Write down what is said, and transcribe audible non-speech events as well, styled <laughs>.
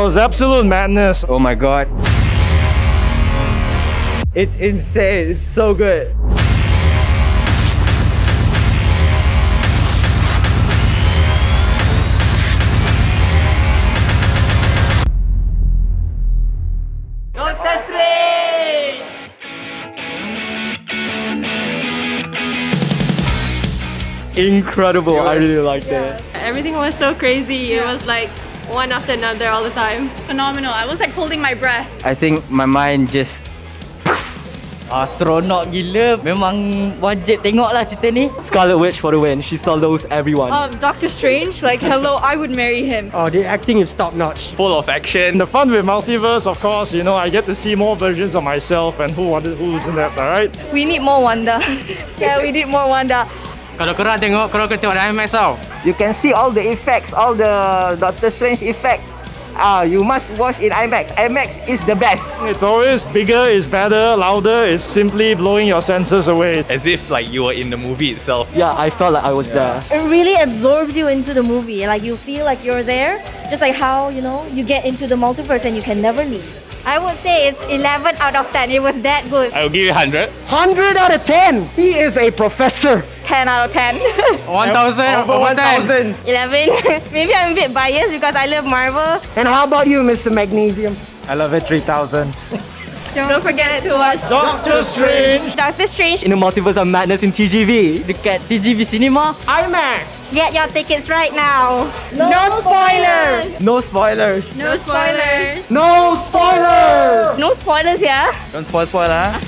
It was absolute madness. Oh my god. It's insane. It's so good. Incredible. I really liked it. Everything was so crazy. It was like one after another all the time. Phenomenal. I was like holding my breath. I think my mind just Ah, seronok gila. Memang wajib tengok lah cerita ni. Scarlet Witch for the win. She solos everyone. Um, Doctor Strange, like, hello, I would marry him. Oh, the acting is top notch. Full of action. The fun with multiverse, of course, you know, I get to see more versions of myself and who wanted who isn't that, alright? We need more Wanda. <laughs> yeah, we need more Wanda. Kalau korang tengok, korang kena tengok dalam IMAX tau. You can see all the effects, all the Doctor Strange effect. Ah, you must watch in IMAX. IMAX is the best. It's always bigger is better, louder is simply blowing your senses away. As if like you were in the movie itself. Yeah, I felt like I was there. It really absorbs you into the movie. Like you feel like you're there. Just like how, you know, you get into the multiverse and you can never leave. I would say it's 11 out of 10. It was that good. I will give you 100. 100 out of 10. He is a professor. 10 out of 10. <laughs> 1000 over 10. 11. <laughs> Maybe I'm a bit biased because I love Marvel. And how about you, Mr. Magnesium? I love it 3000. Don't forget to watch Doctor Strange! Doctor Strange. In the multiverse of madness in TGV. Dekat TGV Cinema. IMAX. Get your tickets right now. No, spoilers! No spoilers. No spoilers. No spoilers. No spoilers, yeah? Don't spoil spoil lah.